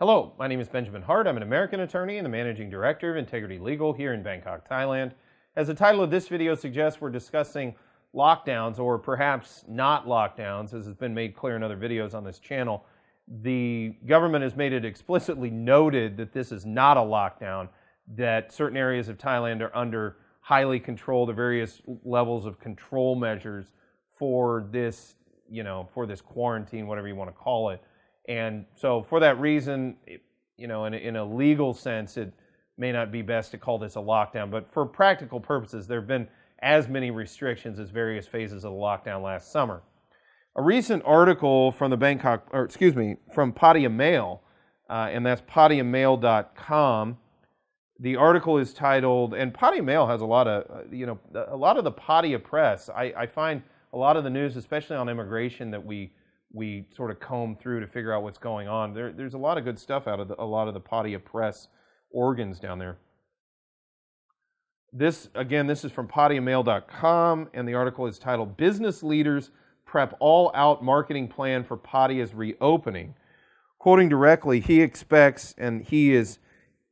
Hello, my name is Benjamin Hart. I'm an American attorney and the managing director of Integrity Legal here in Bangkok, Thailand. As the title of this video suggests, we're discussing lockdowns or perhaps not lockdowns, as has been made clear in other videos on this channel. The government has made it explicitly noted that this is not a lockdown, that certain areas of Thailand are under highly controlled or various levels of control measures for this, you know, for this quarantine, whatever you want to call it. And so for that reason, you know, in a, in a legal sense, it may not be best to call this a lockdown, but for practical purposes, there have been as many restrictions as various phases of the lockdown last summer. A recent article from the Bangkok, or excuse me, from Pattaya Mail, uh, and that's pattayamail.com. The article is titled, and Pattaya Mail has a lot of, uh, you know, a lot of the Pattaya press. I, I find a lot of the news, especially on immigration, that we we sort of comb through to figure out what's going on. There, there's a lot of good stuff out of the, a lot of the Pattaya press organs down there. This, again, this is from PattayaMail.com, and the article is titled Business Leaders Prep All Out Marketing Plan for Pattaya's Reopening. Quoting directly, he expects, and he is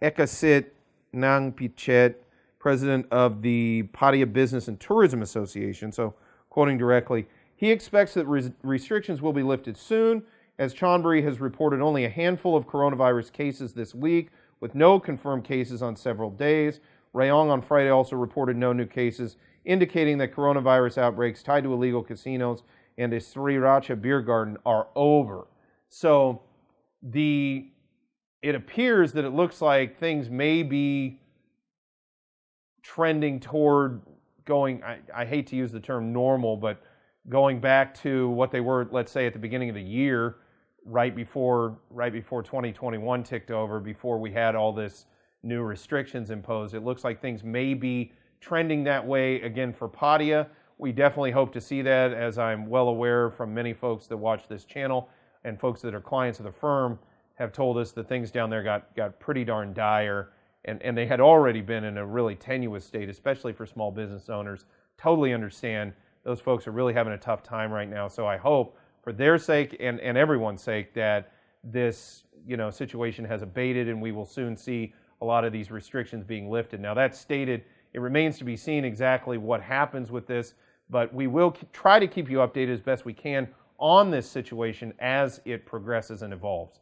Ekasit Nangpichet, president of the Pattaya Business and Tourism Association. So, quoting directly, he expects that res- restrictions will be lifted soon, as Chonburi has reported only a handful of coronavirus cases this week, with no confirmed cases on several days. Rayong on Friday also reported no new cases, indicating that coronavirus outbreaks tied to illegal casinos and a Sriracha beer garden are over. So the it appears that it looks like things may be trending toward going I, I hate to use the term normal, but going back to what they were, let's say, at the beginning of the year, right before right before 2021 ticked over, before we had all this new restrictions imposed. It looks like things may be trending that way again for Pattaya. We definitely hope to see that, as I'm well aware from many folks that watch this channel and folks that are clients of the firm have told us that things down there got, got pretty darn dire. And, and they had already been in a really tenuous state, especially for small business owners. Totally understand those folks are really having a tough time right now. So I hope for their sake and, and everyone's sake that this you know situation has abated and we will soon see a lot of these restrictions being lifted. Now, that's stated. It remains to be seen exactly what happens with this, but we will try to keep you updated as best we can on this situation as it progresses and evolves.